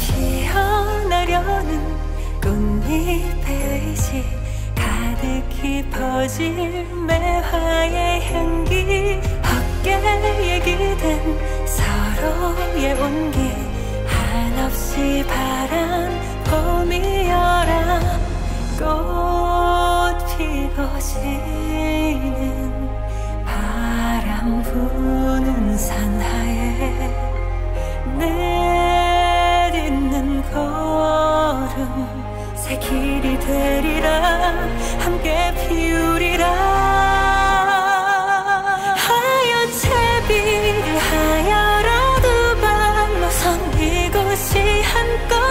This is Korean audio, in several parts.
피어나려는 꽃잎의 의지 가득히 퍼질 매화의 향기 어깨에 기댄 서로의 온기 한없이 바란 봄이여라 꽃 피고 지는 바람 부는 산하에 내 새 길이 되리라. 함께 피우리라. 하얀 채비를 하여라도 발로 선 이곳이 한껏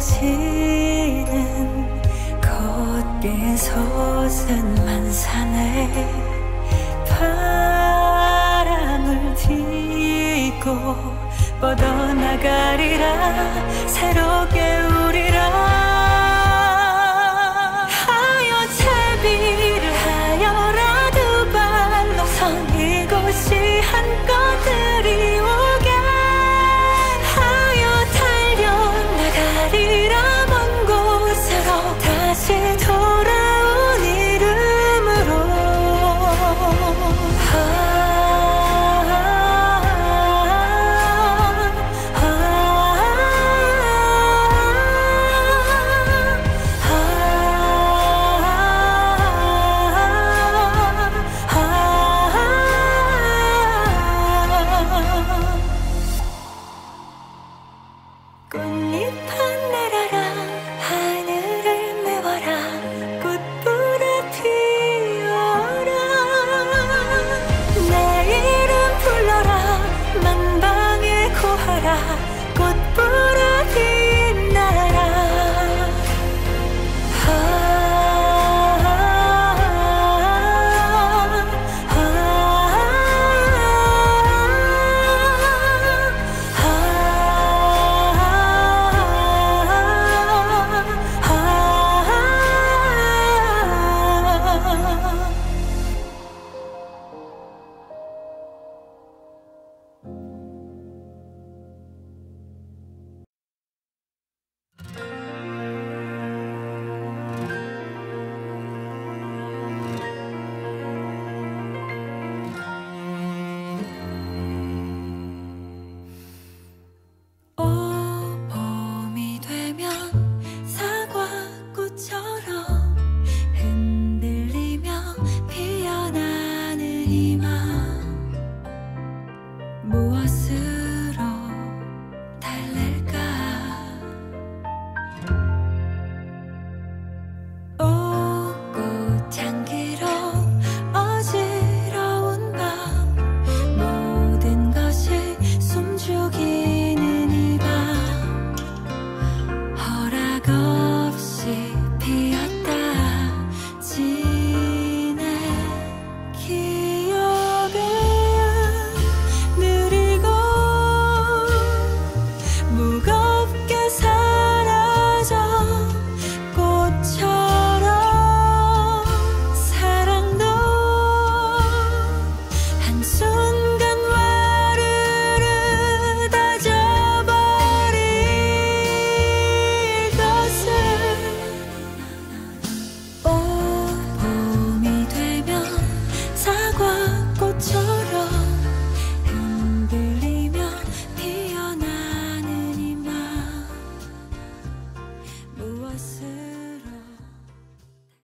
지는 곧게 솟은 만산에 바람을 딛고 뻗어나가리라. 새롭게 우리라 만방